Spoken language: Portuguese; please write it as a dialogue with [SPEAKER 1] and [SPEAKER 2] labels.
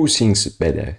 [SPEAKER 1] Who sings better?